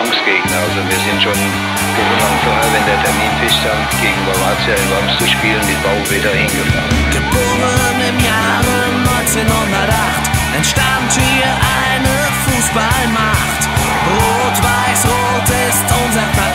Angstgegner. Also wir sind schon wochenlang vorher, wenn der Termin feststand, gegen Valencia in Worms zu spielen, mit Bau wieder hingefahren. Geboren im Jahre 1908 entstand hier eine Fußballmacht. Rot-Weiß-Rot ist unser Verein.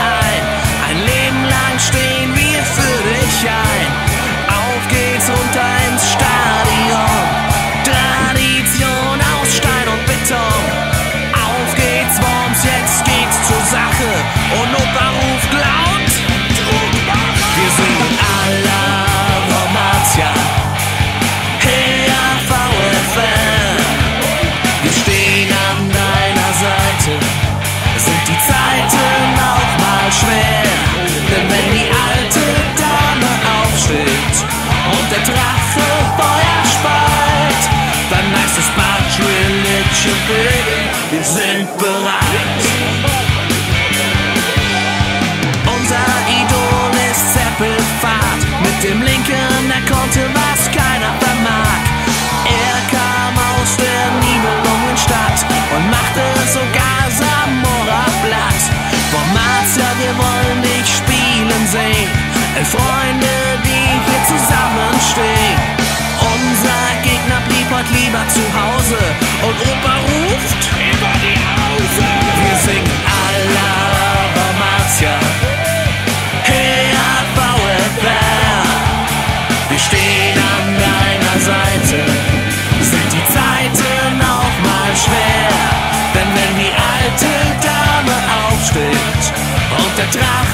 Baby. Wir sind bereit. Unser Idol ist Zeppelfahrt. Mit dem Linken, er konnte, was keiner vermag. Er kam aus der Nibelungenstadt und machte sogar Samora platt. Formatia, wir wollen dich spielen sehen. Elf Freunde, die hier zusammenstehen. Unser Gegner blieb heute lieber zu Hause der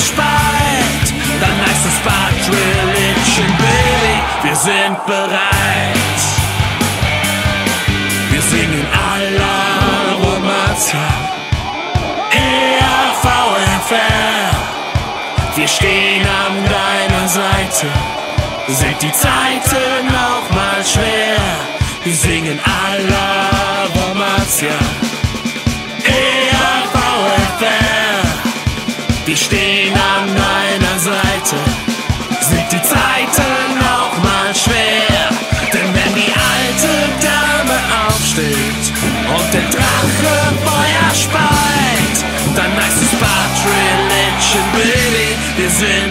speit, dann heißt es Bad Religion, Baby. Wir sind bereit. Wir singen alla Romatia. Her VfL. Wir stehen an deiner Seite. Sind die Zeiten auch mal schwer? Wir singen alla Romatia. Wir stehen an deiner Seite. Sind die Zeiten auch mal schwer? Denn wenn die alte Dame aufsteht und der Drache Feuer speit, dann heißt es Bad Religion, Baby. Wir sind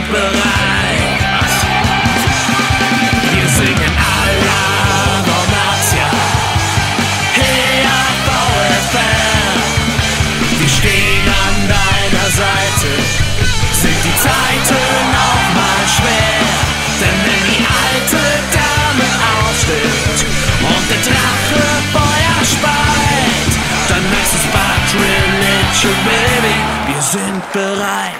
bereit.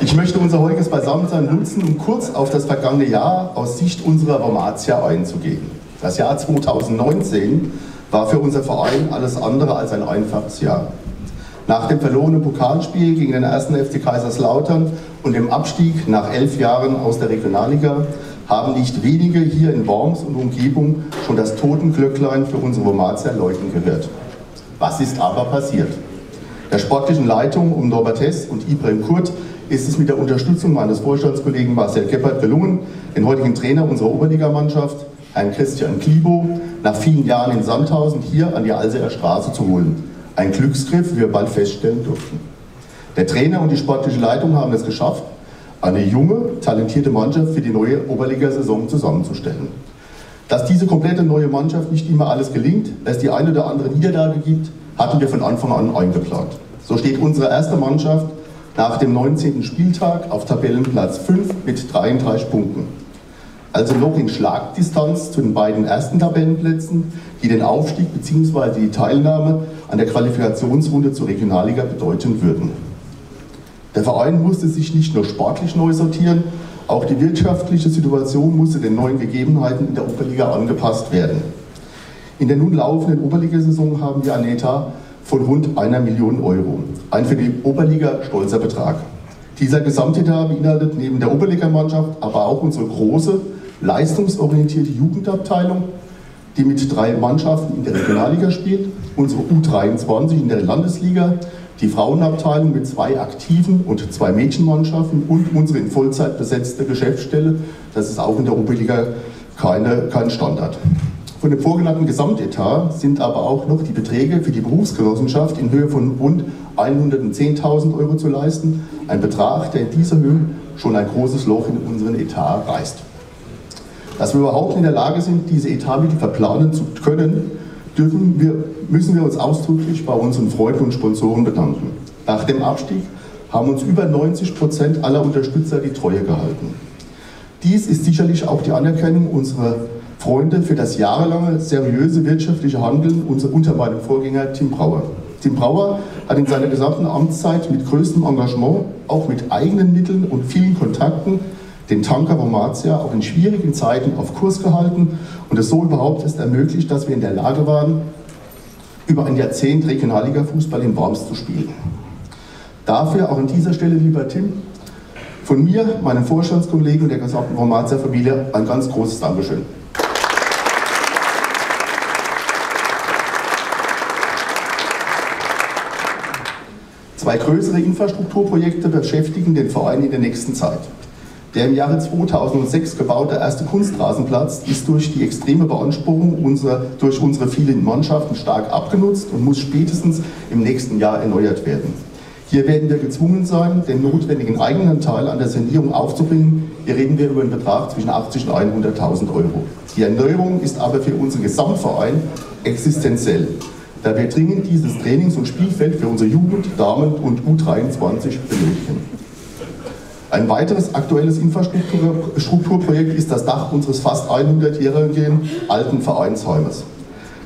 Ich möchte unser heutiges Beisammensein nutzen, um kurz auf das vergangene Jahr aus Sicht unserer Romatia einzugehen. Das Jahr 2019 war für unser Verein alles andere als ein einfaches Jahr. Nach dem verlorenen Pokalspiel gegen den ersten FC Kaiserslautern und dem Abstieg nach elf Jahren aus der Regionalliga haben nicht wenige hier in Worms und Umgebung schon das Totenglöcklein für unsere Romatia läuten gehört. Was ist aber passiert? Der sportlichen Leitung um Norbert Hess und Ibrahim Kurt ist es mit der Unterstützung meines Vorstandskollegen Marcel Keppert gelungen, den heutigen Trainer unserer Oberligamannschaft, Herrn Christian Klibo, nach vielen Jahren in Sandhausen hier an die Alseer Straße zu holen. Ein Glücksgriff, wie wir bald feststellen durften. Der Trainer und die sportliche Leitung haben es geschafft, eine junge, talentierte Mannschaft für die neue Oberligasaison zusammenzustellen. Dass diese komplette neue Mannschaft nicht immer alles gelingt, es die eine oder andere Niederlage gibt, hatten wir von Anfang an eingeplant. So steht unsere erste Mannschaft nach dem 19. Spieltag auf Tabellenplatz 5 mit 33 Punkten. Also noch in Schlagdistanz zu den beiden ersten Tabellenplätzen, die den Aufstieg bzw. die Teilnahme an der Qualifikationsrunde zur Regionalliga bedeuten würden. Der Verein musste sich nicht nur sportlich neu sortieren, auch die wirtschaftliche Situation musste den neuen Gegebenheiten in der Oberliga angepasst werden. In der nun laufenden Oberligasaison haben wir Etat von rund einer Million Euro. Ein für die Oberliga stolzer Betrag. Dieser Gesamtetat beinhaltet neben der Oberligamannschaft aber auch unsere große, leistungsorientierte Jugendabteilung, die mit drei Mannschaften in der Regionalliga spielt, unsere U23 in der Landesliga, die Frauenabteilung mit zwei aktiven und zwei Mädchenmannschaften und unsere in Vollzeit besetzte Geschäftsstelle, das es auch in der Oberliga keine, kein Standard. Von dem vorgenannten Gesamtetat sind aber auch noch die Beträge für die Berufsgenossenschaft in Höhe von rund 110.000 Euro zu leisten. Ein Betrag, der in dieser Höhe schon ein großes Loch in unseren Etat reißt. Dass wir überhaupt in der Lage sind, diese Etatmittel verplanen zu können, dürfen wir, müssen wir uns ausdrücklich bei unseren Freunden und Sponsoren bedanken. Nach dem Abstieg haben uns über 90 Prozent aller Unterstützer die Treue gehalten. Dies ist sicherlich auch die Anerkennung unserer Freunde für das jahrelange seriöse wirtschaftliche Handeln unter meinem Vorgänger Tim Brauer. Tim Brauer hat in seiner gesamten Amtszeit mit größtem Engagement, auch mit eigenen Mitteln und vielen Kontakten, den Tanker Romatia auch in schwierigen Zeiten auf Kurs gehalten und es so überhaupt ist ermöglicht, dass wir in der Lage waren, über ein Jahrzehnt Regionalliga-Fußball in Worms zu spielen. Dafür auch an dieser Stelle, lieber Tim, von mir, meinen Vorstandskollegen und der gesamten Romatia-Familie ein ganz großes Dankeschön. Zwei größere Infrastrukturprojekte beschäftigen den Verein in der nächsten Zeit. Der im Jahre 2006 gebaute erste Kunstrasenplatz ist durch die extreme Beanspruchung unserer, durch unsere vielen Mannschaften stark abgenutzt und muss spätestens im nächsten Jahr erneuert werden. Hier werden wir gezwungen sein, den notwendigen eigenen Teil an der Sanierung aufzubringen. Hier reden wir über einen Betrag zwischen 80 und 100.000 Euro. Die Erneuerung ist aber für unseren Gesamtverein existenziell da wir dringend dieses Trainings- und Spielfeld für unsere Jugend, Damen und U23 benötigen. Ein weiteres aktuelles Infrastrukturprojekt ist das Dach unseres fast 100-jährigen alten Vereinsheimes.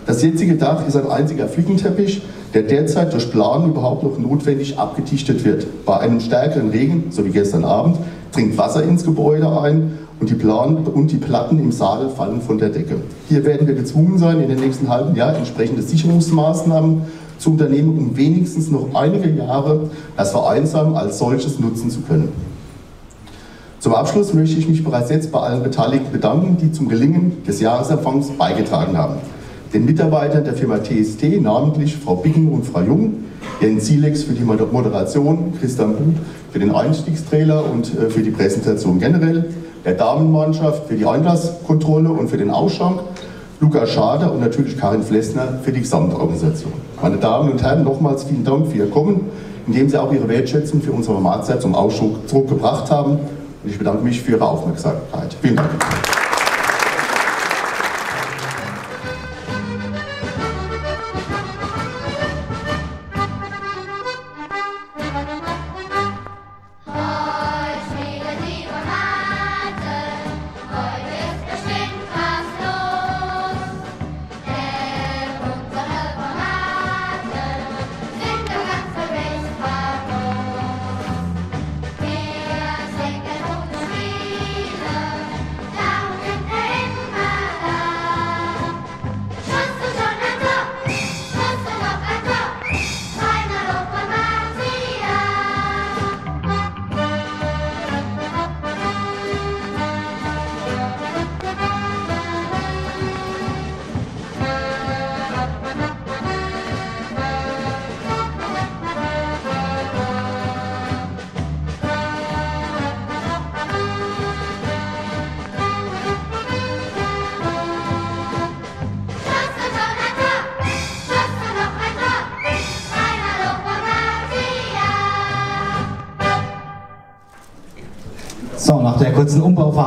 Das jetzige Dach ist ein einziger Flickenteppich, der derzeit durch Plan überhaupt noch notwendig abgedichtet wird. Bei einem stärkeren Regen, so wie gestern Abend, dringt Wasser ins Gebäude ein und die, Plan und die Platten im Saal fallen von der Decke. Hier werden wir gezwungen sein, in den nächsten halben Jahr entsprechende Sicherungsmaßnahmen zu unternehmen, um wenigstens noch einige Jahre das Vereinsheim als solches nutzen zu können. Zum Abschluss möchte ich mich bereits jetzt bei allen Beteiligten bedanken, die zum Gelingen des Jahresempfangs beigetragen haben. Den Mitarbeitern der Firma TST, namentlich Frau Bicken und Frau Jung, Jens Silex für die Moderation, Christian Buch für den Einstiegstrailer und äh, für die Präsentation generell, der Damenmannschaft für die Einlasskontrolle und für den Ausschank, Lukas Schader und natürlich Karin Flessner für die Gesamtorganisation. Meine Damen und Herren, nochmals vielen Dank für Ihr Kommen, indem Sie auch Ihre Wertschätzung für unsere Mahlzeit zum Ausdruck gebracht haben. Und ich bedanke mich für Ihre Aufmerksamkeit. Vielen Dank.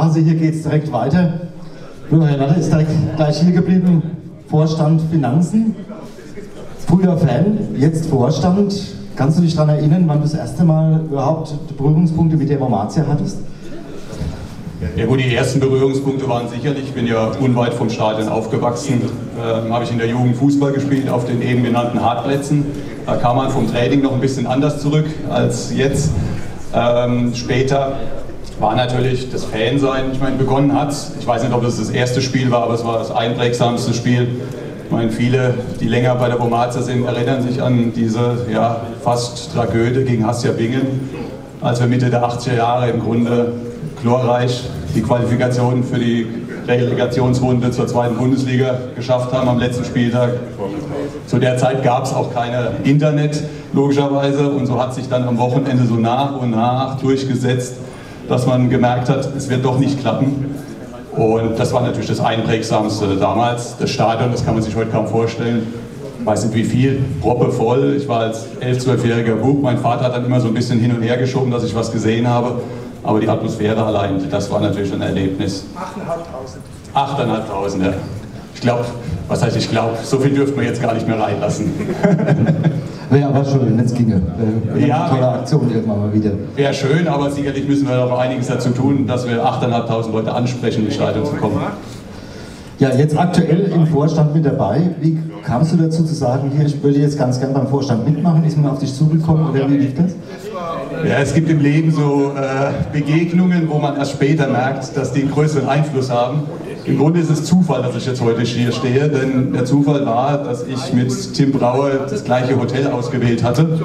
Umbauphase. Hier geht es direkt weiter. Herr Latte ist direkt gleich hier geblieben. Vorstand Finanzen. Früher Fan, jetzt Vorstand. Kannst du dich daran erinnern, wann du das erste Mal überhaupt Berührungspunkte mit der Formatia hattest? Ja gut, die ersten Berührungspunkte waren sicherlich, ich bin ja unweit vom Stadion aufgewachsen, äh, habe ich in der Jugend Fußball gespielt auf den eben genannten Hartplätzen. Da kam man vom Training noch ein bisschen anders zurück als jetzt. Ähm, später war natürlich das Fansein. Ich meine, begonnen hat ich weiß nicht, ob das das erste Spiel war, aber es war das einprägsamste Spiel. Ich meine, viele, die länger bei der Romaza sind, erinnern sich an diese ja, fast Tragödie gegen Hassia Bingen, als wir Mitte der 80er Jahre im Grunde glorreich die Qualifikation für die Relegationsrunde zur zweiten Bundesliga geschafft haben am letzten Spieltag. Zu der Zeit gab es auch keine Internet, logischerweise, und so hat sich dann am Wochenende so nach und nach durchgesetzt, dass man gemerkt hat, es wird doch nicht klappen. Und das war natürlich das Einprägsamste damals. Das Stadion, das kann man sich heute kaum vorstellen. Ich weiß nicht wie viel, Proppe voll. Ich war als 11-, 12-jähriger Bub. Mein Vater hat dann immer so ein bisschen hin und her geschoben, dass ich was gesehen habe. Aber die Atmosphäre allein, das war natürlich ein Erlebnis. 8.500. 8.500, ja. Ich glaube, was heißt ich glaube, so viel dürfte man jetzt gar nicht mehr reinlassen. Wäre aber schön, wenn es ginge. Wäre Ja, tolle Aktion irgendwann mal wieder. Wäre schön, aber sicherlich müssen wir noch einiges dazu tun, dass wir 8.500 Leute ansprechen, ins Stadion zu kommen. Ja, jetzt aktuell im Vorstand mit dabei. Wie kamst du dazu zu sagen, hier, ich würde jetzt ganz gern beim Vorstand mitmachen? Ist man auf dich zugekommen oder wie lief das? Ja, es gibt im Leben so äh, Begegnungen, wo man erst später merkt, dass die einen größeren Einfluss haben. Im Grunde ist es Zufall, dass ich jetzt heute hier stehe, denn der Zufall war, dass ich mit Tim Brauer das gleiche Hotel ausgewählt hatte,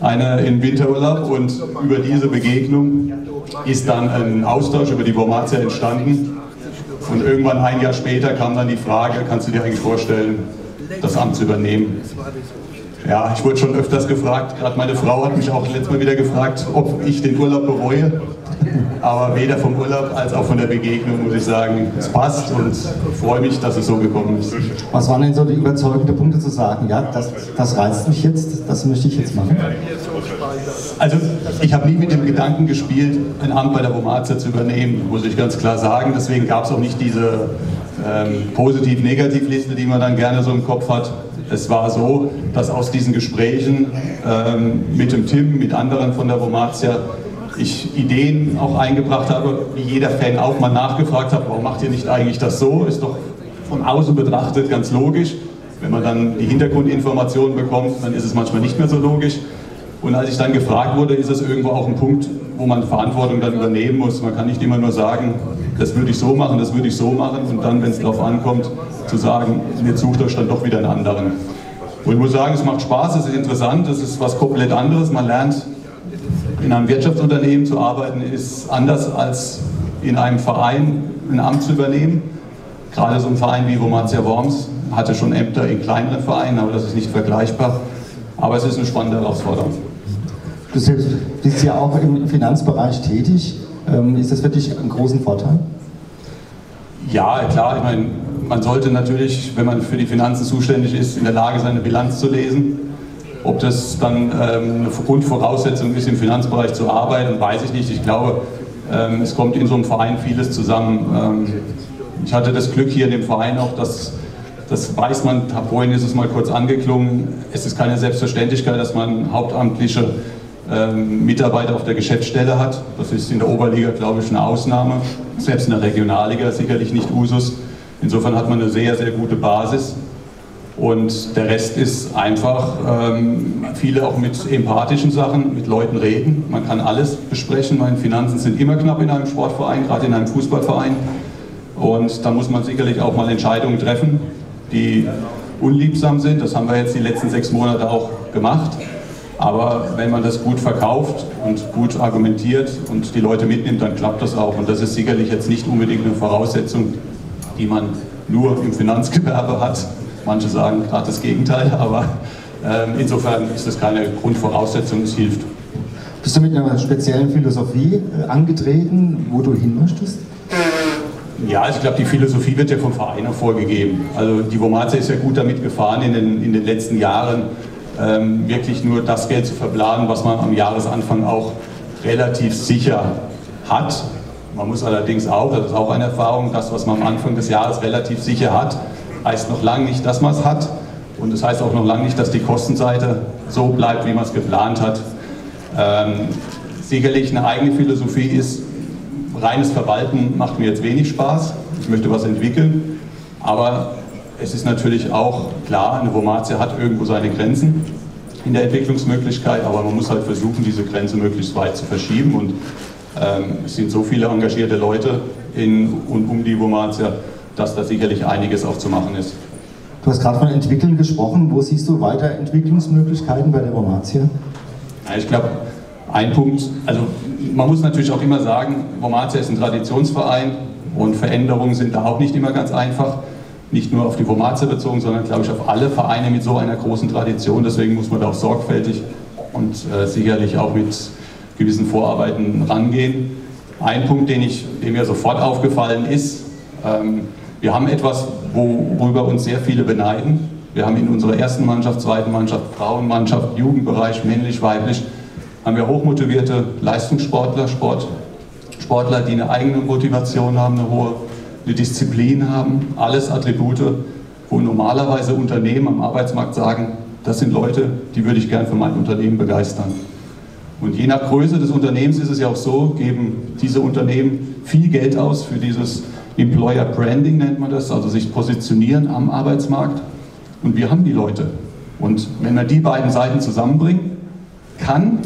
eine in Winterurlaub und über diese Begegnung ist dann ein Austausch über die Wormatia entstanden und irgendwann ein Jahr später kam dann die Frage, kannst du dir eigentlich vorstellen, das Amt zu übernehmen? Ja, ich wurde schon öfters gefragt, gerade meine Frau hat mich auch letztes Mal wieder gefragt, ob ich den Urlaub bereue. Aber weder vom Urlaub als auch von der Begegnung muss ich sagen, es passt und freue mich, dass es so gekommen ist. Was waren denn so die überzeugenden Punkte zu sagen, ja, das, das reizt mich jetzt, das möchte ich jetzt machen? Also ich habe nie mit dem Gedanken gespielt, ein Amt bei der Womatia zu übernehmen, muss ich ganz klar sagen. Deswegen gab es auch nicht diese ähm, Positiv-Negativ-Liste, die man dann gerne so im Kopf hat. Es war so, dass aus diesen Gesprächen ähm, mit dem Tim, mit anderen von der Womatia, ich Ideen auch eingebracht habe, wie jeder Fan auch mal nachgefragt hat, warum macht ihr nicht eigentlich das so? Ist doch von außen betrachtet ganz logisch. Wenn man dann die Hintergrundinformationen bekommt, dann ist es manchmal nicht mehr so logisch. Und als ich dann gefragt wurde, ist es irgendwo auch ein Punkt, wo man Verantwortung dann übernehmen muss. Man kann nicht immer nur sagen, das würde ich so machen, das würde ich so machen und dann, wenn es darauf ankommt, zu sagen, jetzt sucht euch dann doch wieder einen anderen. Und ich muss sagen, es macht Spaß, es ist interessant, es ist was komplett anderes. Man lernt, in einem Wirtschaftsunternehmen zu arbeiten, ist anders als in einem Verein ein Amt zu übernehmen. Gerade so ein Verein wie Romatia Worms hatte schon Ämter in kleineren Vereinen, aber das ist nicht vergleichbar. Aber es ist eine spannende Herausforderung. Du bist ja auch im Finanzbereich tätig. Ähm, Ist das für dich einen großen Vorteil? Ja, klar, ich meine, man sollte natürlich, wenn man für die Finanzen zuständig ist, in der Lage sein, eine Bilanz zu lesen. Ob das dann ähm, eine Grundvoraussetzung ist, im Finanzbereich zu arbeiten, weiß ich nicht. Ich glaube, ähm, es kommt in so einem Verein vieles zusammen. Ich hatte das Glück hier in dem Verein auch, dass das weiß man, vorhin ist es mal kurz angeklungen, es ist keine Selbstverständlichkeit, dass man hauptamtliche ähm, Mitarbeiter auf der Geschäftsstelle hat. Das ist in der Oberliga, glaube ich, eine Ausnahme. Selbst in der Regionalliga sicherlich nicht Usus. Insofern hat man eine sehr, sehr gute Basis. Und der Rest ist einfach, ähm, viele auch mit empathischen Sachen, mit Leuten reden. Man kann alles besprechen. Meine Finanzen sind immer knapp in einem Sportverein, gerade in einem Fußballverein. Und da muss man sicherlich auch mal Entscheidungen treffen, die unliebsam sind. Das haben wir jetzt die letzten sechs Monate auch gemacht. Aber wenn man das gut verkauft und gut argumentiert und die Leute mitnimmt, dann klappt das auch. Und das ist sicherlich jetzt nicht unbedingt eine Voraussetzung, die man nur im Finanzgewerbe hat. Manche sagen gerade das Gegenteil, aber ähm, insofern ist das keine Grundvoraussetzung, es hilft. Bist du mit einer speziellen Philosophie äh, angetreten, wo du hin möchtest? Ja, also ich glaube, die Philosophie wird ja vom Verein auch vorgegeben. Also die Womatia ist ja gut damit gefahren in den, in den letzten Jahren, ähm, wirklich nur das Geld zu verplanen, was man am Jahresanfang auch relativ sicher hat. Man muss allerdings auch, das ist auch eine Erfahrung, das, was man am Anfang des Jahres relativ sicher hat, heißt noch lange nicht, dass man es hat. Und es das heißt auch noch lange nicht, dass die Kostenseite so bleibt, wie man es geplant hat. Ähm, sicherlich eine eigene Philosophie ist, reines Verwalten macht mir jetzt wenig Spaß. Ich möchte was entwickeln. Aber es ist natürlich auch klar, eine Vomatia hat irgendwo seine Grenzen in der Entwicklungsmöglichkeit, aber man muss halt versuchen, diese Grenze möglichst weit zu verschieben. Und ähm, es sind so viele engagierte Leute in und um die Vomatia, dass da sicherlich einiges auch zu machen ist. Du hast gerade von Entwickeln gesprochen. Wo siehst du Weiterentwicklungsmöglichkeiten bei der Romatia? Ja, ich glaube, ein Punkt, also man muss natürlich auch immer sagen, Vomatia ist ein Traditionsverein und Veränderungen sind da auch nicht immer ganz einfach. Nicht nur auf die Vomatia bezogen, sondern glaube ich auf alle Vereine mit so einer großen Tradition. Deswegen muss man da auch sorgfältig und äh, sicherlich auch mit gewissen Vorarbeiten rangehen. Ein Punkt, den ich, der mir sofort aufgefallen ist, Ähm, wir haben etwas, worüber uns sehr viele beneiden. Wir haben in unserer ersten Mannschaft, zweiten Mannschaft, Frauenmannschaft, Jugendbereich, männlich, weiblich, haben wir hochmotivierte Leistungssportler, Sport, Sportler, die eine eigene Motivation haben, eine hohe eine Disziplin haben. Alles Attribute, wo normalerweise Unternehmen am Arbeitsmarkt sagen, das sind Leute, die würde ich gern für mein Unternehmen begeistern. Und je nach Größe des Unternehmens ist es ja auch so, geben diese Unternehmen viel Geld aus für dieses Employer Branding nennt man das, also sich positionieren am Arbeitsmarkt. Und wir haben die Leute. Und wenn man die beiden Seiten zusammenbringen kann,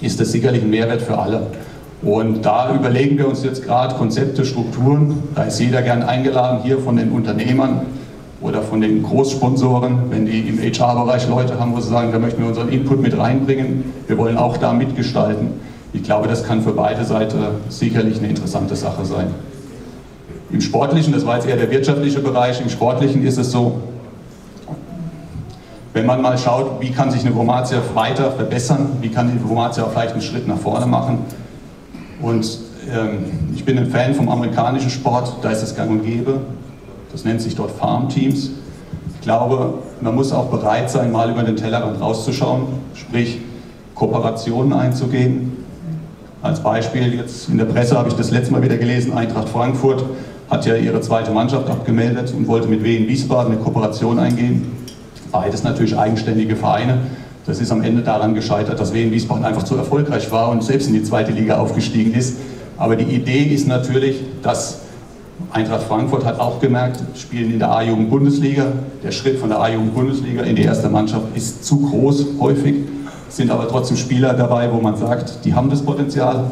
ist das sicherlich ein Mehrwert für alle. Und da überlegen wir uns jetzt gerade Konzepte, Strukturen. Da ist jeder gern eingeladen, hier von den Unternehmern oder von den Großsponsoren, wenn die im HR-Bereich Leute haben, wo sie sagen, da möchten wir unseren Input mit reinbringen. Wir wollen auch da mitgestalten. Ich glaube, das kann für beide Seiten sicherlich eine interessante Sache sein. Im Sportlichen, das war jetzt eher der wirtschaftliche Bereich, im Sportlichen ist es so, wenn man mal schaut, wie kann sich eine Vomatia weiter verbessern, wie kann die Vomatia vielleicht einen Schritt nach vorne machen. Und ähm, ich bin ein Fan vom amerikanischen Sport, da ist es gang und gäbe. Das nennt sich dort Farmteams. Ich glaube, man muss auch bereit sein, mal über den Tellerrand rauszuschauen, sprich Kooperationen einzugehen. Als Beispiel, jetzt in der Presse habe ich das letzte Mal wieder gelesen, Eintracht Frankfurt hat ja ihre zweite Mannschaft abgemeldet und wollte mit Wien Wiesbaden eine Kooperation eingehen. Beides natürlich eigenständige Vereine. Das ist am Ende daran gescheitert, dass Wien Wiesbaden einfach zu erfolgreich war und selbst in die zweite Liga aufgestiegen ist. Aber die Idee ist natürlich, dass Eintracht Frankfurt hat auch gemerkt, spielen in der A-Jugend-Bundesliga. Der Schritt von der A-Jugend-Bundesliga in die erste Mannschaft ist zu groß häufig. Sind aber trotzdem Spieler dabei, wo man sagt, die haben das Potenzial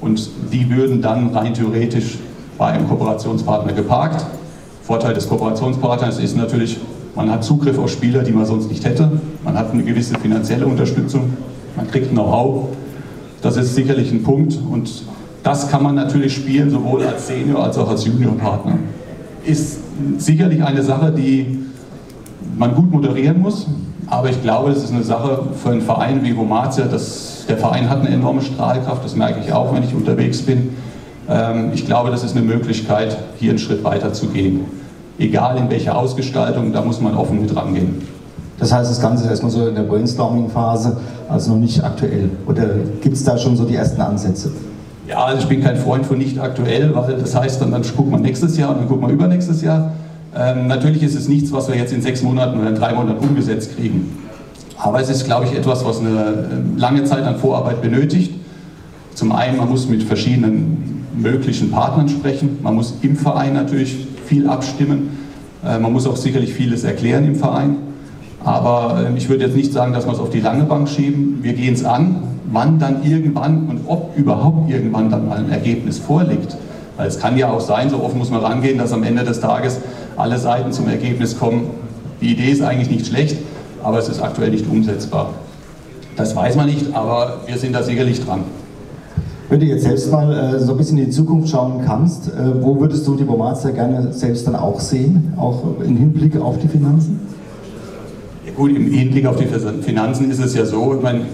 und die würden dann rein theoretisch bei einem Kooperationspartner geparkt. Vorteil des Kooperationspartners ist natürlich, man hat Zugriff auf Spieler, die man sonst nicht hätte. Man hat eine gewisse finanzielle Unterstützung. Man kriegt Know-how. Das ist sicherlich ein Punkt. Und das kann man natürlich spielen, sowohl als Senior als auch als Juniorpartner. Ist sicherlich eine Sache, die man gut moderieren muss. Aber ich glaube, es ist eine Sache für einen Verein wie Vomatia. Das, der Verein hat eine enorme Strahlkraft, das merke ich auch, wenn ich unterwegs bin. Ähm, ich glaube, das ist eine Möglichkeit, hier einen Schritt weiter zu gehen egal in welcher Ausgestaltung, da muss man offen mit rangehen. Das heißt, das Ganze ist erstmal so in der Brainstorming-Phase, also noch nicht aktuell. Oder gibt es da schon so die ersten Ansätze? Ja, also ich bin kein Freund von nicht aktuell, weil das heißt, dann, dann guckt man nächstes Jahr und dann guckt man übernächstes Jahr. Ähm, natürlich ist es nichts, was wir jetzt in sechs Monaten oder in drei Monaten umgesetzt kriegen. Aber es ist, glaube ich, etwas, was eine ähm, lange Zeit an Vorarbeit benötigt. Zum einen, man muss mit verschiedenen möglichen Partnern sprechen. Man muss im Verein natürlich viel abstimmen. Äh, man muss auch sicherlich vieles erklären im Verein. Aber ähm, ich würde jetzt nicht sagen, dass wir es auf die lange Bank schieben. Wir gehen es an, wann dann irgendwann und ob überhaupt irgendwann dann mal ein Ergebnis vorliegt. Weil es kann ja auch sein, so offen muss man rangehen, dass am Ende des Tages alle Seiten zum Ergebnis kommen. Die Idee ist eigentlich nicht schlecht, aber es ist aktuell nicht umsetzbar. Das weiß man nicht, aber wir sind da sicherlich dran. Wenn du jetzt selbst mal äh, so ein bisschen in die Zukunft schauen kannst, äh, wo würdest du die Bomatia gerne selbst dann auch sehen, auch im Hinblick auf die Finanzen? Ja gut, im Hinblick auf die Finanzen ist es ja so, ich meine,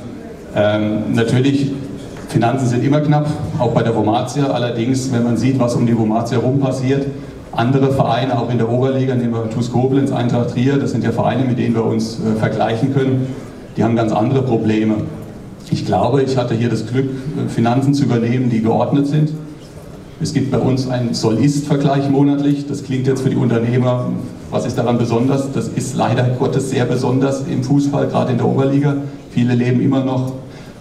ähm, natürlich, Finanzen sind immer knapp, auch bei der Vomatia. Allerdings, wenn man sieht, was um die Vomatia herum passiert, andere Vereine, auch in der Oberliga, nehmen wir TuS Koblenz, Eintracht Trier, das sind ja Vereine, mit denen wir uns äh, vergleichen können, die haben ganz andere Probleme. Ich glaube, ich hatte hier das Glück, Finanzen zu übernehmen, die geordnet sind. Es gibt bei uns einen Soll-Ist-Vergleich monatlich. Das klingt jetzt für die Unternehmer, was ist daran besonders? Das ist leider Gottes sehr besonders im Fußball, gerade in der Oberliga. Viele leben immer noch,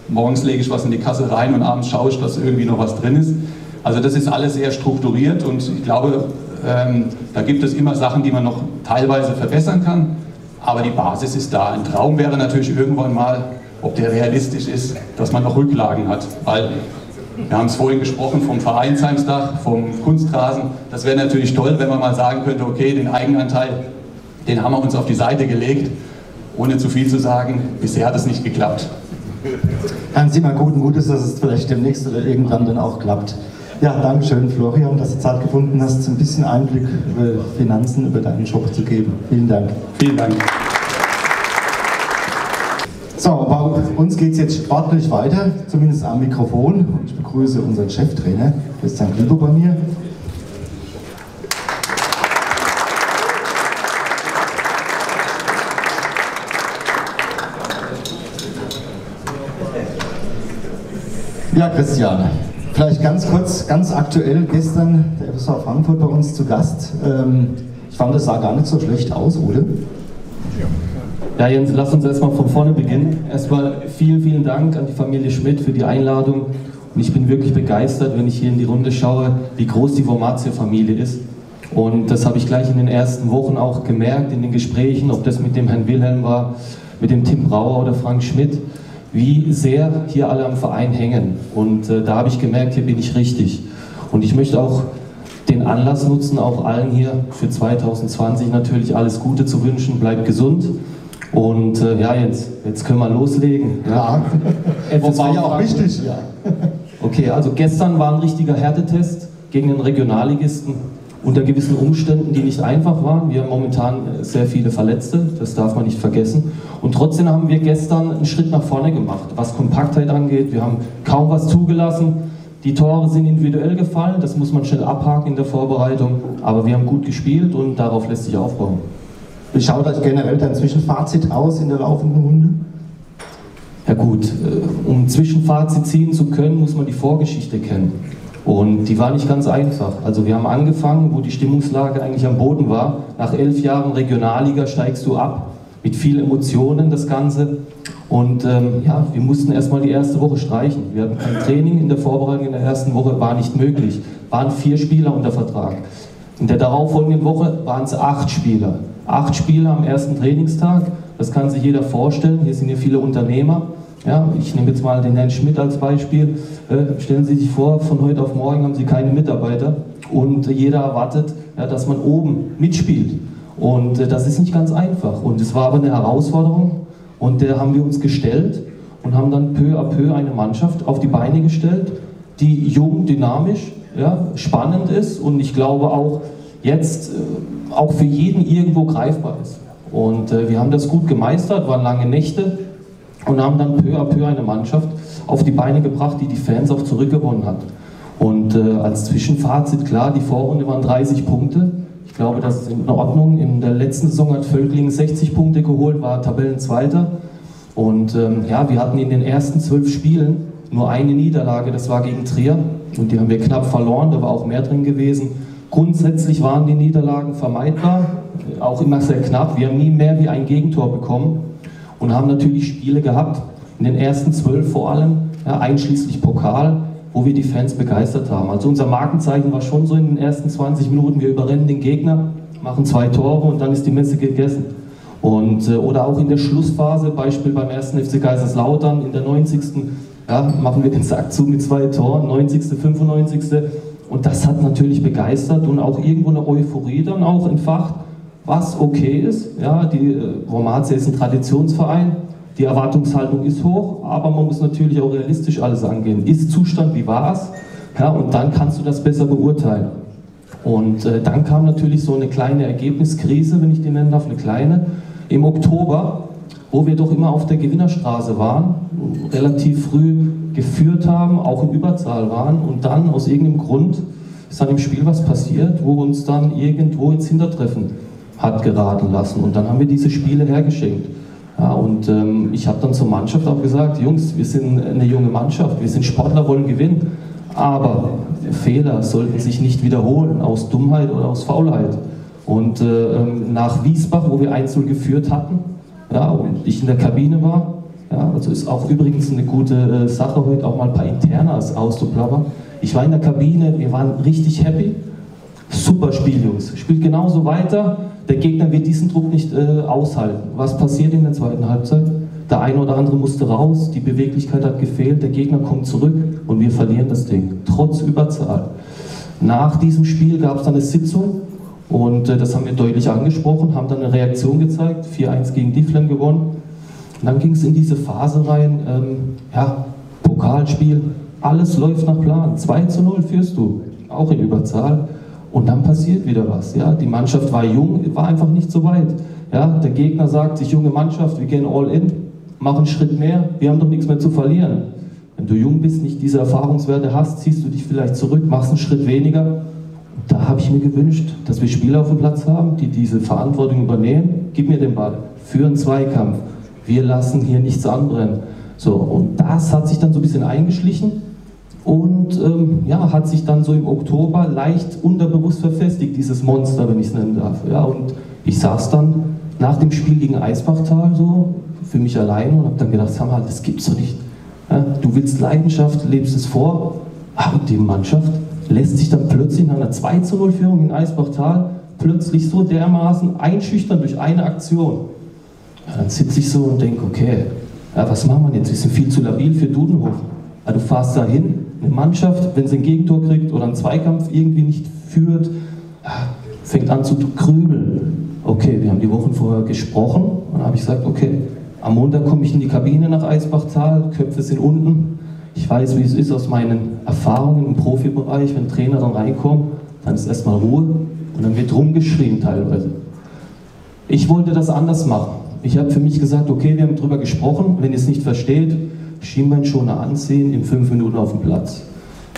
morgens lege ich was in die Kasse rein und abends schaue ich, dass irgendwie noch was drin ist. Also das ist alles sehr strukturiert und ich glaube, ähm, da gibt es immer Sachen, die man noch teilweise verbessern kann. Aber die Basis ist da. Ein Traum wäre natürlich irgendwann mal ob der realistisch ist, dass man noch Rücklagen hat. Weil wir haben es vorhin gesprochen vom Vereinsheimsdach, vom Kunstrasen. Das wäre natürlich toll, wenn man mal sagen könnte, okay, den Eigenanteil, den haben wir uns auf die Seite gelegt, ohne zu viel zu sagen. Bisher hat es nicht geklappt. Sie mal guten Mutes, dass es vielleicht demnächst oder irgendwann dann auch klappt. Ja, danke schön, Florian, dass du Zeit gefunden hast, ein bisschen Einblick über Finanzen, über deinen Job zu geben. Vielen Dank. Vielen Dank. So, bei uns geht es jetzt sportlich weiter, zumindest am Mikrofon. Ich begrüße unseren Cheftrainer, Christian Klibo bei mir. Ja, Christian, vielleicht ganz kurz, ganz aktuell, gestern der FSV Frankfurt bei uns zu Gast. Ähm, ich fand, das sah gar nicht so schlecht aus, oder? Ja. Jens, lass uns erstmal von vorne beginnen. Erstmal vielen, vielen Dank an die Familie Schmidt für die Einladung. Und ich bin wirklich begeistert, wenn ich hier in die Runde schaue, wie groß die Formatio-Familie ist. Und das habe ich gleich in den ersten Wochen auch gemerkt, in den Gesprächen, ob das mit dem Herrn Wilhelm war, mit dem Tim Brauer oder Frank Schmidt, wie sehr hier alle am Verein hängen. Und äh, da habe ich gemerkt, hier bin ich richtig. Und ich möchte auch den Anlass nutzen, auch allen hier für 2020 natürlich alles Gute zu wünschen. Bleibt gesund. Und äh, ja, jetzt, jetzt können wir loslegen. Ja, das war ja auch wichtig. Ja. Okay, also gestern war ein richtiger Härtetest gegen den Regionalligisten unter gewissen Umständen, die nicht einfach waren. Wir haben momentan sehr viele Verletzte, das darf man nicht vergessen. Und trotzdem haben wir gestern einen Schritt nach vorne gemacht, was Kompaktheit angeht. Wir haben kaum was zugelassen. Die Tore sind individuell gefallen, das muss man schnell abhaken in der Vorbereitung. Aber wir haben gut gespielt und darauf lässt sich aufbauen. Wie schaut euch generell dein Zwischenfazit aus in der laufenden Runde? Ja gut, äh, um ein Zwischenfazit ziehen zu können, muss man die Vorgeschichte kennen. Und die war nicht ganz einfach. Also wir haben angefangen, wo die Stimmungslage eigentlich am Boden war. Nach elf Jahren Regionalliga steigst du ab, mit viel Emotionen das Ganze. Und ähm, ja, wir mussten erstmal die erste Woche streichen. Wir hatten kein Training in der Vorbereitung in der ersten Woche, war nicht möglich. Waren vier Spieler unter Vertrag. In der darauffolgenden Woche waren es acht Spieler. Acht Spieler am ersten Trainingstag, das kann sich jeder vorstellen. Hier sind ja viele Unternehmer. Ja, ich nehme jetzt mal den Herrn Schmidt als Beispiel. Äh, stellen Sie sich vor, von heute auf morgen haben Sie keine Mitarbeiter und äh, jeder erwartet, ja, dass man oben mitspielt. Und äh, das ist nicht ganz einfach. Und es war aber eine Herausforderung und der haben wir uns gestellt und haben dann peu à peu eine Mannschaft auf die Beine gestellt, die jung, dynamisch, ja, spannend ist und ich glaube auch jetzt äh, auch für jeden irgendwo greifbar ist. Und äh, wir haben das gut gemeistert, waren lange Nächte und haben dann peu à peu eine Mannschaft auf die Beine gebracht, die die Fans auch zurückgewonnen hat. Und äh, als Zwischenfazit, klar, die Vorrunde waren 30 Punkte. Ich glaube, das ist in Ordnung. In der letzten Saison hat Völklingen 60 Punkte geholt, war Tabellenzweiter. Und ähm, ja, wir hatten in den ersten zwölf Spielen nur eine Niederlage, das war gegen Trier. Und die haben wir knapp verloren, da war auch mehr drin gewesen. Grundsätzlich waren die Niederlagen vermeidbar, auch immer sehr knapp. Wir haben nie mehr wie ein Gegentor bekommen und haben natürlich Spiele gehabt, in den ersten zwölf vor allem, ja, einschließlich Pokal, wo wir die Fans begeistert haben. Also unser Markenzeichen war schon so in den ersten 20 Minuten, wir überrennen den Gegner, machen zwei Tore und dann ist die Messe gegessen. Und, äh, oder auch in der Schlussphase, Beispiel beim ersten FC Kaiserslautern, in der 90. Ja, machen wir den Sack zu mit zwei Toren, 90., 95. Und das hat natürlich begeistert und auch irgendwo eine Euphorie dann auch entfacht was okay ist. Ja, die äh, Romatia ist ein Traditionsverein, die Erwartungshaltung ist hoch, aber man muss natürlich auch realistisch alles angehen. Ist Zustand, wie war es? Ja, und dann kannst du das besser beurteilen. Und äh, dann kam natürlich so eine kleine Ergebniskrise, wenn ich die nennen darf, eine kleine, im Oktober, wo wir doch immer auf der Gewinnerstraße waren, relativ früh geführt haben, auch in Überzahl waren und dann aus irgendeinem Grund ist dann im Spiel was passiert, wo uns dann irgendwo ins Hintertreffen hat geraten lassen. Und dann haben wir diese Spiele hergeschenkt. Ja, und ähm, ich habe dann zur Mannschaft auch gesagt, Jungs, wir sind eine junge Mannschaft, wir sind Sportler, wollen gewinnen. Aber Fehler sollten sich nicht wiederholen aus Dummheit oder aus Faulheit. Und äh, ähm, nach Wiesbach, wo wir 1 geführt hatten, ja, und ich in der Kabine war, ja, also ist auch übrigens eine gute äh, Sache, heute auch mal ein paar Internas auszuplappern. Ich war in der Kabine, wir waren richtig happy. Super Spiel, Jungs. Spielt genauso weiter. Der Gegner wird diesen Druck nicht äh, aushalten. Was passiert in der zweiten Halbzeit? Der eine oder andere musste raus, die Beweglichkeit hat gefehlt, der Gegner kommt zurück und wir verlieren das Ding, trotz Überzahl. Nach diesem Spiel gab es dann eine Sitzung und äh, das haben wir deutlich angesprochen, haben dann eine Reaktion gezeigt, 4-1 gegen Difflen gewonnen. Und dann ging es in diese Phase rein, ähm, ja, Pokalspiel, alles läuft nach Plan, 2 zu 0 führst du, auch in Überzahl. Und dann passiert wieder was. Ja? Die Mannschaft war jung, war einfach nicht so weit. Ja? Der Gegner sagt sich, junge Mannschaft, wir gehen all in, machen einen Schritt mehr, wir haben doch nichts mehr zu verlieren. Wenn du jung bist, nicht diese Erfahrungswerte hast, ziehst du dich vielleicht zurück, machst einen Schritt weniger. Da habe ich mir gewünscht, dass wir Spieler auf dem Platz haben, die diese Verantwortung übernehmen. Gib mir den Ball, führen Zweikampf. Wir lassen hier nichts anbrennen. So, und das hat sich dann so ein bisschen eingeschlichen. und ähm, ja, hat sich dann so im Oktober leicht unterbewusst verfestigt, dieses Monster, wenn ich es nennen darf. Ja, und ich saß dann nach dem Spiel gegen Eisbachtal so für mich alleine und habe dann gedacht, sag mal, das gibt's doch nicht. Ja, du willst Leidenschaft, lebst es vor, aber die Mannschaft lässt sich dann plötzlich in einer 2 zu 0 Führung in Eisbachtal plötzlich so dermaßen einschüchtern durch eine Aktion. Ja, dann sitze ich so und denke, okay, ja, was machen wir jetzt? Wir sind viel zu labil für Dudenhofen. Ja, du fährst da hin, eine Mannschaft, wenn sie ein Gegentor kriegt oder einen Zweikampf irgendwie nicht führt, fängt an zu krümeln. Okay, wir haben die Wochen vorher gesprochen und habe ich gesagt, okay, am Montag komme ich in die Kabine nach Eisbachtal, Köpfe sind unten. Ich weiß, wie es ist aus meinen Erfahrungen im Profibereich, wenn Trainer dann reinkommen, dann ist erstmal Ruhe und dann wird rumgeschrien teilweise. Ich wollte das anders machen. Ich habe für mich gesagt, okay, wir haben darüber gesprochen, wenn ihr es nicht versteht, Schienbeinschoner anziehen, in fünf Minuten auf dem Platz.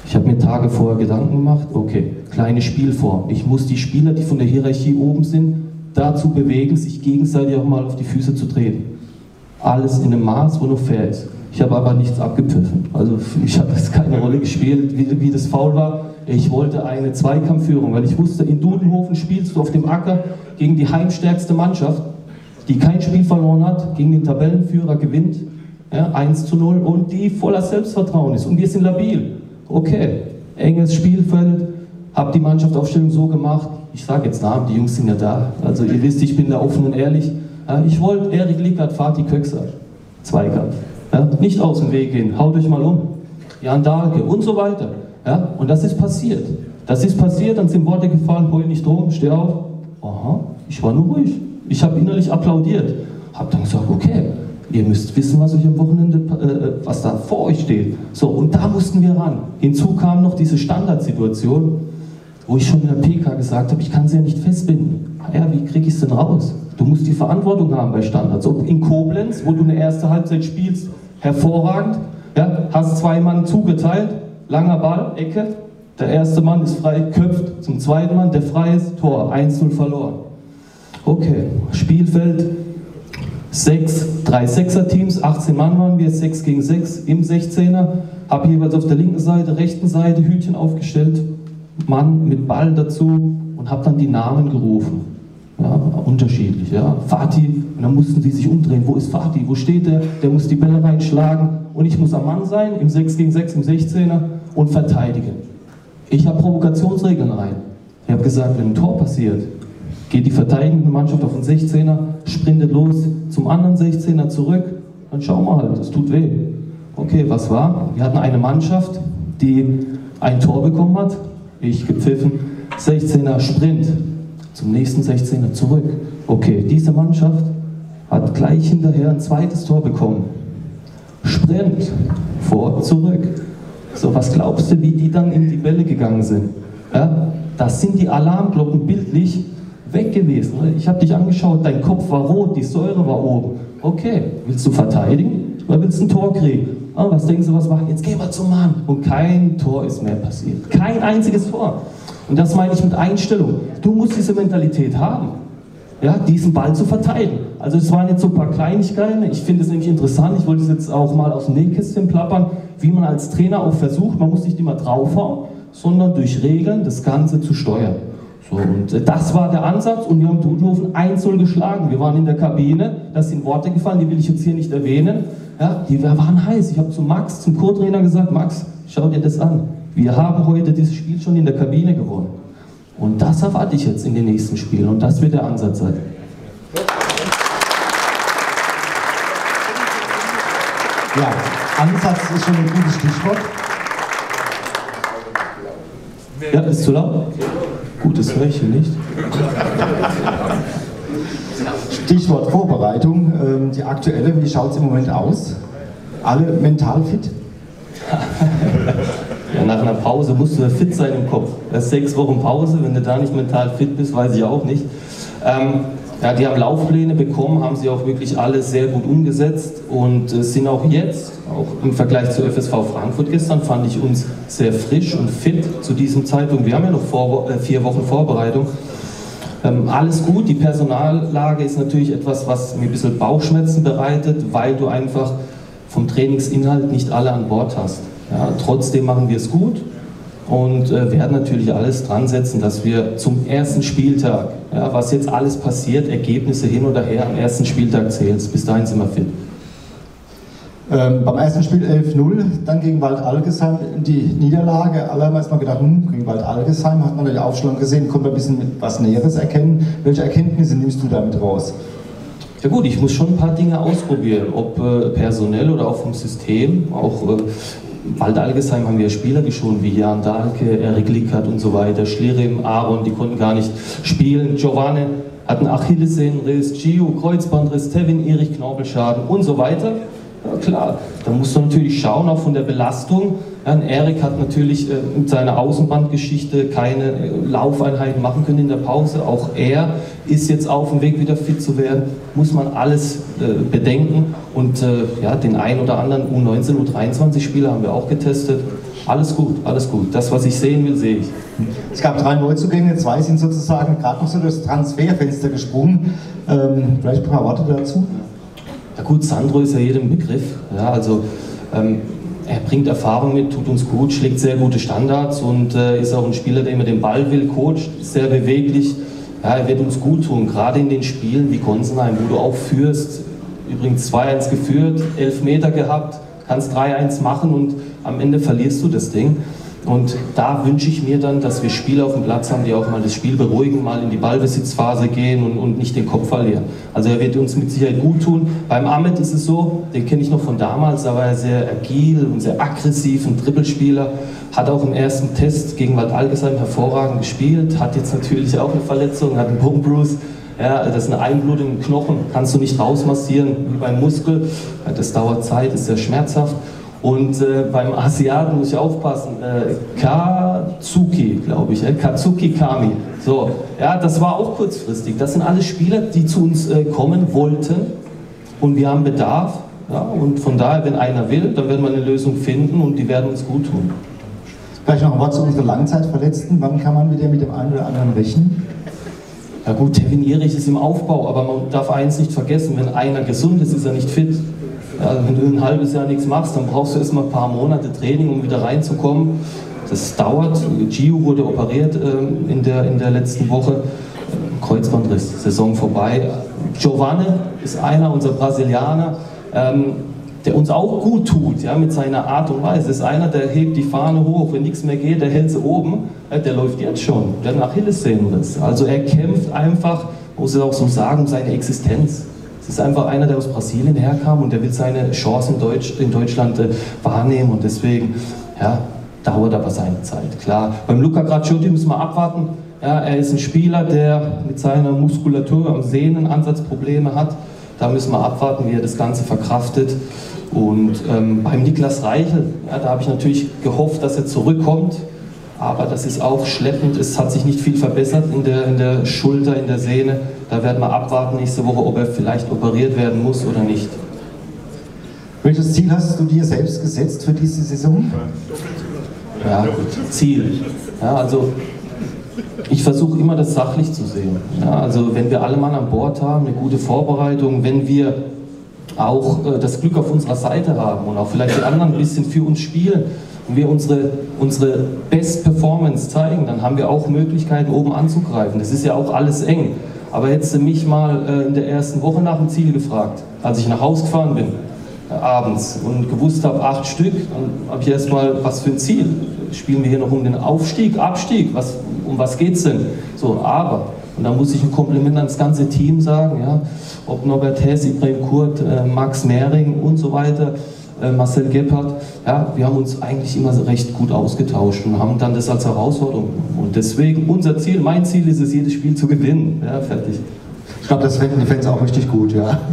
Ich habe mir Tage vorher Gedanken gemacht, okay, kleine Spielform. Ich muss die Spieler, die von der Hierarchie oben sind, dazu bewegen, sich gegenseitig auch mal auf die Füße zu treten. Alles in einem Maß, wo noch fair ist. Ich habe aber nichts abgepfiffen. Also mich hat das keine Rolle gespielt, wie, wie das faul war. Ich wollte eine Zweikampfführung, weil ich wusste, in Dudenhofen spielst du auf dem Acker gegen die heimstärkste Mannschaft, die kein Spiel verloren hat, gegen den Tabellenführer gewinnt, ja, 1 zu 0 und die voller Selbstvertrauen ist. Und wir sind labil. Okay, enges Spielfeld, habe die Mannschaftsaufstellung so gemacht. Ich sage jetzt Namen, die Jungs sind ja da. Also ihr wisst, ich bin da offen und ehrlich. Ich wollte Erik Lickert, Fatih Köxer, Zweikampf. Ja, nicht aus dem Weg gehen, haut euch mal um. Jan Dahlke und so weiter. Ja, und das ist passiert. Das ist passiert, dann sind Worte gefallen, heul nicht rum, steh auf. Aha, ich war nur ruhig. Ich habe innerlich applaudiert. Hab dann gesagt, okay, ihr müsst wissen, was euch am Wochenende, äh, was da vor euch steht. So, und da mussten wir ran. Hinzu kam noch diese Standardsituation, wo ich schon in der PK gesagt habe, ich kann sie ja nicht festbinden. Ja, wie kriege ich es denn raus? Du musst die Verantwortung haben bei Standards. Ob in Koblenz, wo du eine erste Halbzeit spielst, hervorragend, ja, hast zwei Mann zugeteilt, langer Ball, Ecke, der erste Mann ist frei, köpft zum zweiten Mann, der frei ist, Tor, 1-0 verloren. Okay, Spielfeld, sechs, drei Sechser-Teams, 18 Mann waren wir, 6 gegen 6 im 16er, habe jeweils auf der linken Seite, rechten Seite Hütchen aufgestellt, Mann mit Ball dazu und habe dann die Namen gerufen. Ja, unterschiedlich, ja. Fatih, und dann mussten sie sich umdrehen. Wo ist Fatih? Wo steht der? Der muss die Bälle reinschlagen und ich muss am Mann sein, im 6 gegen 6, im 16er und verteidigen. Ich habe Provokationsregeln rein. Ich habe gesagt, wenn ein Tor passiert, geht die verteidigende Mannschaft auf den 16er, sprintet los zum anderen 16er zurück, dann schauen wir halt, das tut weh. Okay, was war? Wir hatten eine Mannschaft, die ein Tor bekommen hat, ich gepfiffen, 16er Sprint, zum nächsten 16er zurück. Okay, diese Mannschaft hat gleich hinterher ein zweites Tor bekommen. Sprint, vor, zurück. So, was glaubst du, wie die dann in die Bälle gegangen sind? Ja, das sind die Alarmglocken bildlich weg gewesen. Ich habe dich angeschaut, dein Kopf war rot, die Säure war oben. Okay, willst du verteidigen oder willst du ein Tor kriegen? Ah, was denken Sie, was machen? Jetzt gehen wir zum Mann. Und kein Tor ist mehr passiert. Kein einziges Tor. Und das meine ich mit Einstellung. Du musst diese Mentalität haben, ja, diesen Ball zu verteidigen. Also es waren jetzt so ein paar Kleinigkeiten. Ich finde es nämlich interessant. Ich wollte es jetzt auch mal aus dem Nähkästchen plappern, wie man als Trainer auch versucht, man muss nicht immer draufhauen, sondern durch Regeln das Ganze zu steuern. So, und äh, das war der Ansatz und wir haben Dudenhofen 1 geschlagen. Wir waren in der Kabine, da sind Worte gefallen, die will ich jetzt hier nicht erwähnen. Ja, die waren heiß. Ich habe zu Max, zum Co-Trainer gesagt, Max, schau dir das an. Wir haben heute dieses Spiel schon in der Kabine gewonnen. Und das erwarte ich jetzt in den nächsten Spielen und das wird der Ansatz sein. Ja, Ansatz ist schon ein gutes Stichwort. Ja, ist zu laut? Gutes ich nicht. Stichwort Vorbereitung. Ähm, die aktuelle, wie schaut es im Moment aus? Alle mental fit? Ja, nach einer Pause musst du fit sein im Kopf. Erst sechs Wochen Pause, wenn du da nicht mental fit bist, weiß ich auch nicht. Ähm, ja, die haben Laufpläne bekommen, haben sie auch wirklich alle sehr gut umgesetzt und äh, sind auch jetzt, auch im Vergleich zu FSV Frankfurt gestern, fand ich uns sehr frisch und fit zu diesem Zeitpunkt. Wir haben ja noch vor, äh, vier Wochen Vorbereitung. Ähm, alles gut, die Personallage ist natürlich etwas, was mir ein bisschen Bauchschmerzen bereitet, weil du einfach vom Trainingsinhalt nicht alle an Bord hast. Ja, trotzdem machen wir es gut und äh, werden natürlich alles dran setzen, dass wir zum ersten Spieltag, ja, was jetzt alles passiert, Ergebnisse hin oder her, am ersten Spieltag zählt. Bis dahin sind wir fit. Ähm, beim ersten Spiel 11-0, dann gegen Wald Algesheim die Niederlage. Alle haben erstmal gedacht, hm, gegen Wald Algesheim hat man den Aufschlag gesehen, konnte man ein bisschen was Näheres erkennen. Welche Erkenntnisse nimmst du damit raus? Ja gut, ich muss schon ein paar Dinge ausprobieren, ob äh, personell oder auch vom System. Auch äh, Wald Algesheim haben wir Spieler geschont, wie Jan Dahlke, Erik Lickert und so weiter, Schlirim, Aaron, die konnten gar nicht spielen. Giovanni hat einen Achillessehnenriss, Gio, Kreuzbandriss, Tevin, Erich, Knorpelschaden und so weiter. Ja, klar, da musst du natürlich schauen, auch von der Belastung. Ja, Erik hat natürlich äh, mit seiner Außenbandgeschichte keine äh, Laufeinheiten machen können in der Pause. Auch er ist jetzt auf dem Weg, wieder fit zu werden. Muss man alles äh, bedenken. Und äh, ja, den einen oder anderen U19, U23-Spieler haben wir auch getestet. Alles gut, alles gut. Das, was ich sehen will, sehe ich. Es gab drei Neuzugänge, zwei sind sozusagen gerade noch so durchs Transferfenster gesprungen. Ähm, vielleicht ein paar Worte dazu. Gut, Sandro ist ja jedem Begriff. Ja, also ähm, er bringt Erfahrung mit, tut uns gut, schlägt sehr gute Standards und äh, ist auch ein Spieler, der immer den Ball will, coacht, sehr beweglich. Ja, er wird uns gut tun, gerade in den Spielen wie Gonsenheim, wo du auch führst. Übrigens 2-1 geführt, 11 Meter gehabt, kannst 3-1 machen und am Ende verlierst du das Ding. Und da wünsche ich mir dann, dass wir Spieler auf dem Platz haben, die auch mal das Spiel beruhigen, mal in die Ballbesitzphase gehen und, und nicht den Kopf verlieren. Also er wird uns mit Sicherheit gut tun. Beim Ahmed ist es so, den kenne ich noch von damals, da war er sehr agil und sehr aggressiv, ein Trippelspieler. Hat auch im ersten Test gegen Wald Algesheim hervorragend gespielt, hat jetzt natürlich auch eine Verletzung, hat einen Bone Bruce. Ja, das ist eine Einblutung im Knochen, kannst du nicht rausmassieren wie beim Muskel. Das dauert Zeit, ist sehr schmerzhaft. Und äh, beim Asiaten muss ich aufpassen, äh, Katsuki, glaube ich, äh, Katsuki Kami. So, ja, das war auch kurzfristig. Das sind alle Spieler, die zu uns äh, kommen wollten und wir haben Bedarf. Ja, und von daher, wenn einer will, dann werden wir eine Lösung finden und die werden uns gut tun. Vielleicht noch ein Wort zu unseren Langzeitverletzten. Wann kann man wieder mit dem einen oder anderen rechnen? Ja gut, Tevin Erich ist im Aufbau, aber man darf eins nicht vergessen, wenn einer gesund ist, ist er nicht fit. Ja, wenn du ein halbes Jahr nichts machst, dann brauchst du erstmal ein paar Monate Training, um wieder reinzukommen. Das dauert. Gio wurde operiert ähm, in, der, in der letzten Woche. Kreuzbandriss, Saison vorbei. Giovanni ist einer, unser Brasilianer, ähm, der uns auch gut tut, ja, mit seiner Art und Weise. Ist einer, der hebt die Fahne hoch, wenn nichts mehr geht, der hält sie oben. Äh, der läuft jetzt schon, der hat einen Achillessehnenriss. Also er kämpft einfach, muss ich auch so sagen, um seine Existenz. Es ist einfach einer, der aus Brasilien herkam und der will seine Chance in, Deutsch, in Deutschland äh, wahrnehmen und deswegen ja, dauert aber seine Zeit. Klar, beim Luca Graciotti müssen wir abwarten. Ja, er ist ein Spieler, der mit seiner Muskulatur am Sehnenansatz Probleme hat. Da müssen wir abwarten, wie er das Ganze verkraftet. Und ähm, beim Niklas Reichel, ja, da habe ich natürlich gehofft, dass er zurückkommt. Aber das ist auch schleppend. Es hat sich nicht viel verbessert in der, in der Schulter, in der Sehne. Da werden wir abwarten nächste Woche, ob er vielleicht operiert werden muss oder nicht. Welches Ziel hast du dir selbst gesetzt für diese Saison? Ja, gut. Ziel. Ja, also ich versuche immer das sachlich zu sehen. Ja, also wenn wir alle Mann an Bord haben, eine gute Vorbereitung, wenn wir auch äh, das Glück auf unserer Seite haben und auch vielleicht die anderen ein bisschen für uns spielen und wir unsere, unsere Best Performance zeigen, dann haben wir auch Möglichkeiten oben anzugreifen. Das ist ja auch alles eng. Aber hättest du mich mal äh, in der ersten Woche nach dem Ziel gefragt, als ich nach Hause gefahren bin, äh, abends und gewusst habe, acht Stück, dann habe ich erstmal, was für ein Ziel? Spielen wir hier noch um den Aufstieg, Abstieg? Was, um was geht es denn? So, aber, und da muss ich ein Kompliment ans ganze Team sagen, ja, ob Norbert Hess, Ibrahim Kurt, äh, Max Mehring und so weiter, äh, Marcel Gebhardt, ja, wir haben uns eigentlich immer recht gut ausgetauscht und haben dann das als Herausforderung. Und deswegen unser Ziel, mein Ziel ist es, jedes Spiel zu gewinnen. Ja, fertig. Ich glaube, das finden die Fans auch richtig gut, ja.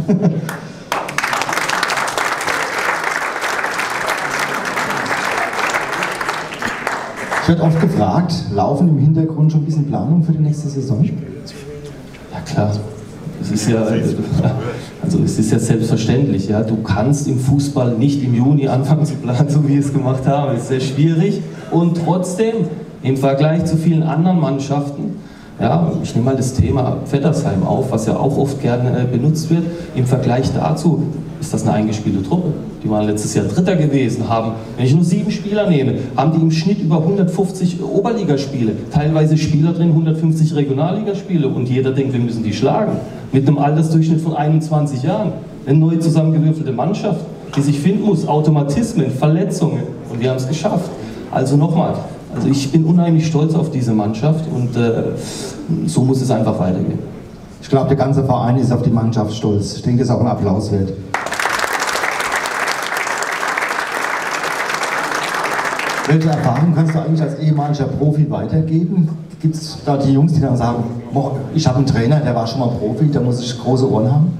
Ich werde oft gefragt, laufen im Hintergrund schon ein bisschen Planung für die nächste Saison? Ja klar. Es ist ja, also es ist ja selbstverständlich, ja. Du kannst im Fußball nicht im Juni anfangen zu planen, so wie wir es gemacht haben. Das ist sehr schwierig. Und trotzdem, im Vergleich zu vielen anderen Mannschaften, ja, ich nehme mal das Thema Vettersheim auf, was ja auch oft gerne äh, benutzt wird. Im Vergleich dazu ist das eine eingespielte Truppe. Die waren letztes Jahr Dritter gewesen, haben, wenn ich nur sieben Spieler nehme, haben die im Schnitt über 150 Oberligaspiele, teilweise Spieler drin, 150 Regionalligaspiele und jeder denkt, wir müssen die schlagen. Mit einem Altersdurchschnitt von 21 Jahren. Eine neu zusammengewürfelte Mannschaft, die sich finden muss, Automatismen, Verletzungen und wir haben es geschafft. Also nochmal, also ich bin unheimlich stolz auf diese Mannschaft und äh, so muss es einfach weitergehen. Ich glaube, der ganze Verein ist auf die Mannschaft stolz. Ich denke, das ist auch ein Applaus wert. Welche Erfahrung kannst du eigentlich als ehemaliger Profi weitergeben? Gibt es da die Jungs, die dann sagen, ich habe einen Trainer, der war schon mal Profi, da muss ich große Ohren haben?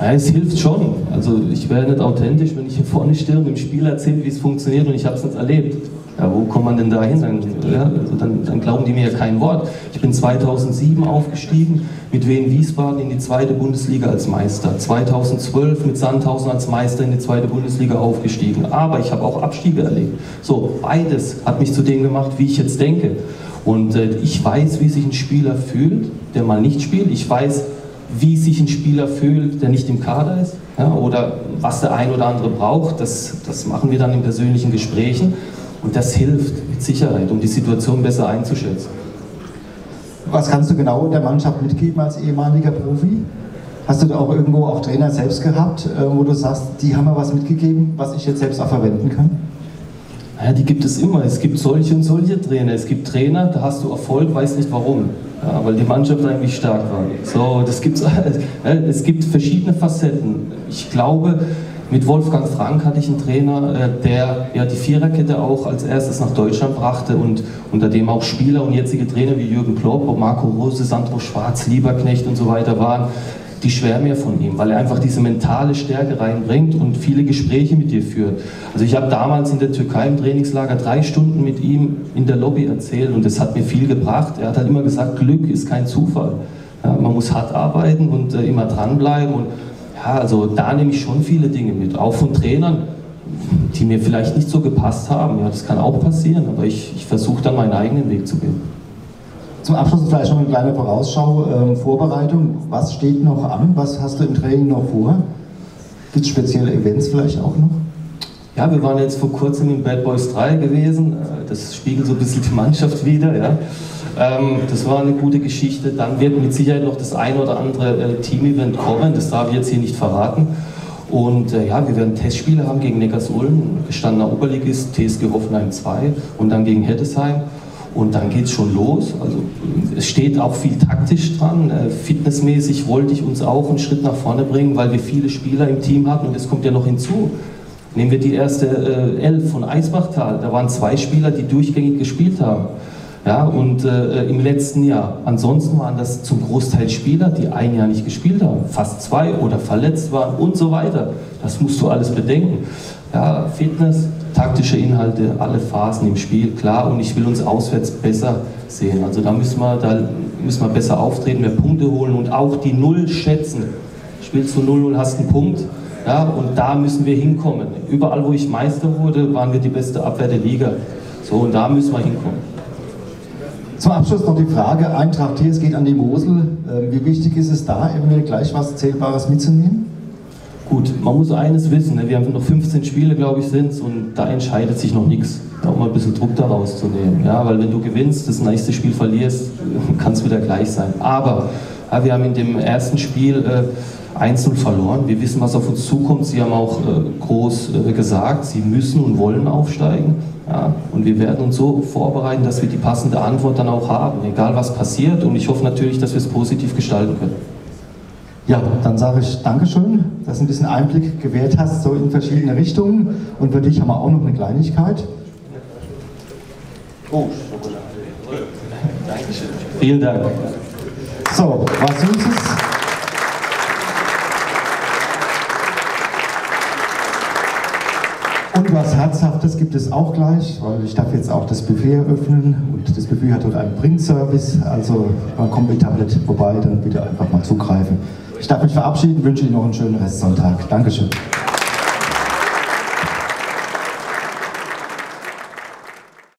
Ja, es hilft schon. Also ich wäre nicht authentisch, wenn ich hier vorne stehe und dem Spiel erzähle, wie es funktioniert und ich habe es nicht erlebt. Ja, wo kommt man denn da hin? Dann, ja, dann, dann, glauben die mir ja kein Wort. Ich bin 2007 aufgestiegen mit Wien Wiesbaden in die zweite Bundesliga als Meister. 2012 mit Sandhausen als Meister in die zweite Bundesliga aufgestiegen. Aber ich habe auch Abstiege erlebt. So, beides hat mich zu dem gemacht, wie ich jetzt denke. Und äh, ich weiß, wie sich ein Spieler fühlt, der mal nicht spielt. Ich weiß, wie sich ein Spieler fühlt, der nicht im Kader ist. Ja, oder was der ein oder andere braucht. Das, das machen wir dann in persönlichen Gesprächen. Und das hilft mit Sicherheit, um die Situation besser einzuschätzen. Was kannst du genau der Mannschaft mitgeben als ehemaliger Profi? Hast du da auch irgendwo auch Trainer selbst gehabt, äh, wo du sagst, die haben mir was mitgegeben, was ich jetzt selbst auch verwenden kann? Ja, die gibt es immer. Es gibt solche und solche Trainer. Es gibt Trainer, da hast du Erfolg, weißt nicht warum. Ja, weil die Mannschaft eigentlich stark war. So, das gibt's, es gibt verschiedene Facetten. Ich glaube, mit Wolfgang Frank hatte ich einen Trainer, äh, der ja die Viererkette auch als erstes nach Deutschland brachte und unter dem auch Spieler und jetzige Trainer wie Jürgen Klopp, Marco Rose, Sandro Schwarz, Lieberknecht und so weiter waren. Die schwärmen ja von ihm, weil er einfach diese mentale Stärke reinbringt und viele Gespräche mit dir führt. Also ich habe damals in der Türkei im Trainingslager drei Stunden mit ihm in der Lobby erzählt und das hat mir viel gebracht. Er hat halt immer gesagt, Glück ist kein Zufall. Ja, man muss hart arbeiten und äh, immer dranbleiben und ja, also da nehme ich schon viele Dinge mit, auch von Trainern, die mir vielleicht nicht so gepasst haben. Ja, das kann auch passieren, aber ich, ich versuche dann meinen eigenen Weg zu gehen. Zum Abschluss vielleicht noch eine kleine Vorausschau, ähm, Vorbereitung. Was steht noch an? Was hast du im Training noch vor? Gibt es spezielle Events vielleicht auch noch? Ja, wir waren jetzt vor kurzem in Bad Boys 3 gewesen. Äh, das spiegelt so ein bisschen die Mannschaft wieder. Ja. Ähm, das war eine gute Geschichte. Dann wird mit Sicherheit noch das ein oder andere äh, Team-Event kommen. Das darf ich jetzt hier nicht verraten. Und äh, ja, wir werden Testspiele haben gegen Neckarsulm, gestandener Oberligist, TSG Hoffenheim 2 und dann gegen Hettesheim. Und dann geht es schon los. Also es steht auch viel taktisch dran. Äh, fitnessmäßig wollte ich uns auch einen Schritt nach vorne bringen, weil wir viele Spieler im Team hatten und es kommt ja noch hinzu. Nehmen wir die erste äh, Elf von Eisbachtal. Da waren zwei Spieler, die durchgängig gespielt haben. Ja, und äh, im letzten Jahr. Ansonsten waren das zum Großteil Spieler, die ein Jahr nicht gespielt haben, fast zwei oder verletzt waren und so weiter. Das musst du alles bedenken. Ja, Fitness, taktische Inhalte, alle Phasen im Spiel, klar. Und ich will uns auswärts besser sehen. Also da müssen wir, da müssen wir besser auftreten, mehr Punkte holen und auch die Null schätzen. Spielst du 0-0, hast einen Punkt. Ja, und da müssen wir hinkommen. Überall, wo ich Meister wurde, waren wir die beste Abwehr der Liga. So, und da müssen wir hinkommen. Zum Abschluss noch die Frage, Eintracht TS geht an die Mosel. Ähm, wie wichtig ist es da, eventuell gleich was Zählbares mitzunehmen? Gut, man muss eines wissen, ne? wir haben noch 15 Spiele, glaube ich, sind und da entscheidet sich noch nichts, da um mal ein bisschen Druck daraus zu nehmen. Ja, weil wenn du gewinnst, das nächste Spiel verlierst, kann es wieder gleich sein. Aber ja, wir haben in dem ersten Spiel äh, 1-0 verloren. Wir wissen, was auf uns zukommt. Sie haben auch äh, groß äh, gesagt, sie müssen und wollen aufsteigen. Ja, und wir werden uns so vorbereiten, dass wir die passende Antwort dann auch haben, egal was passiert. Und ich hoffe natürlich, dass wir es positiv gestalten können. Ja, dann sage ich Dankeschön, dass du ein bisschen Einblick gewährt hast, so in verschiedene Richtungen. Und für dich haben wir auch noch eine Kleinigkeit. Oh, Schokolade. Dankeschön. Vielen Dank. So, was Süßes. Und was Herzhaftes gibt es auch gleich, weil ich darf jetzt auch das Buffet eröffnen und das Buffet hat dort einen Bringservice, also man kommt mit Tablet vorbei, dann bitte einfach mal zugreifen. Ich darf mich verabschieden, wünsche Ihnen noch einen schönen Restsonntag. Dankeschön.